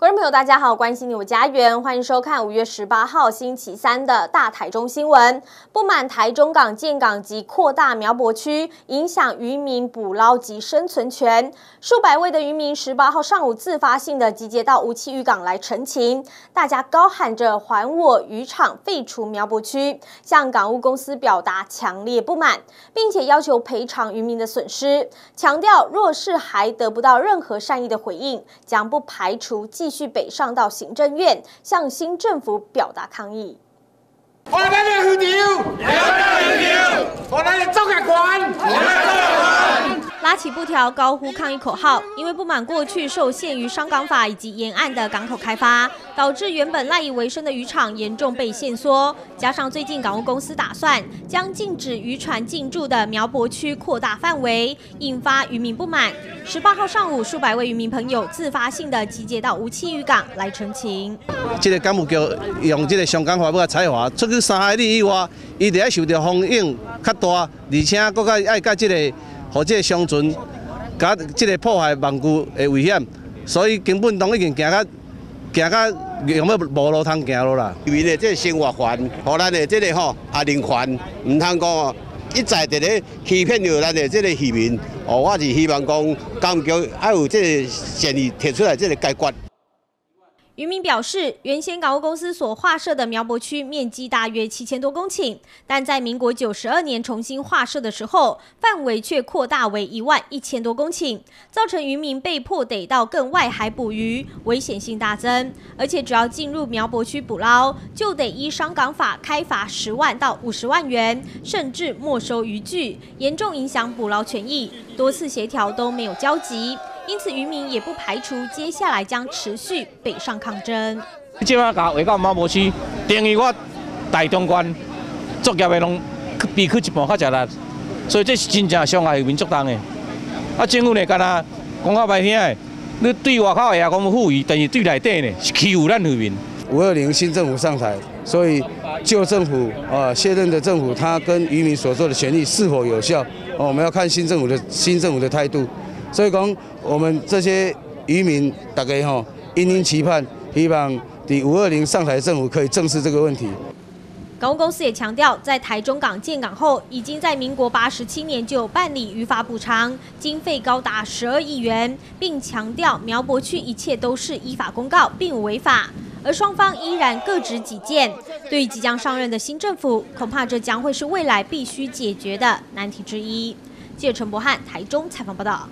观众朋友，大家好，关心你我家园，欢迎收看五月十八号星期三的大台中新闻。不满台中港建港及扩大苗博区，影响渔民捕捞及生存权，数百位的渔民十八号上午自发性的集结到无期渔港来陈情，大家高喊着“还我渔场，废除苗博区”，向港务公司表达强烈不满，并且要求赔偿渔民的损失，强调若是还得不到任何善意的回应，将不排除继。继续北上到行政院，向新政府表达抗议。我来了，渔场，我来了，做拉起布条，高呼抗议口号。因为不满过去受限于商港法以及沿岸的港口开发，导致原本赖以为生的渔场严重被限缩。加上最近港务公司打算将禁止渔船进驻的苗博区扩大范围，引发渔民不满。十八号上午，数百位渔民朋友自发性的集结到无期渔港来澄清。这个港务局用这个香港法要采划，出去三海里以外，伊得要受到风影较大，而且搁个爱甲这个。或者生存，甲即个破坏网具的危险，所以根本都已经行到行到用要无路通行了啦。渔民的这生活环，和咱的这个吼啊人权，唔通讲哦一再伫咧欺骗着咱的这个渔民。哦，我是希望讲，港局要有这个善意提出来这个解决。渔民表示，原先港务公司所划设的苗博区面积大约七千多公顷，但在民国九十二年重新划设的时候，范围却扩大为一万一千多公顷，造成渔民被迫得到更外海捕鱼，危险性大增。而且只要进入苗博区捕捞，就得依商港法开罚十万到五十万元，甚至没收渔具，严重影响捕捞权益。多次协调都没有交集。因此，渔民也不排除接下来将持续北上抗争。即马甲围到马博区，等于我大中关作业的拢比去一半较吃力，所以这是真正伤害民族党的。啊，政府呢，干那讲较歹听的，你对外口也讲富裕，但是对内底呢是欺负咱渔民。五二零新政府上台，所以旧政府啊卸任的政府，他跟渔民所做的权利是否有效？哦，我们要看新政府的新政府的态度。所以讲，我们这些渔民大家吼，殷殷期盼，希望第五二零上台政府可以正视这个问题。港务公司也强调，在台中港建港后，已经在民国八十七年就办理渔法补偿，经费高达十二亿元，并强调苗博区一切都是依法公告，并无违法。而双方依然各执己见，对于即将上任的新政府，恐怕这将会是未来必须解决的难题之一。记者陈博翰台中采访报道。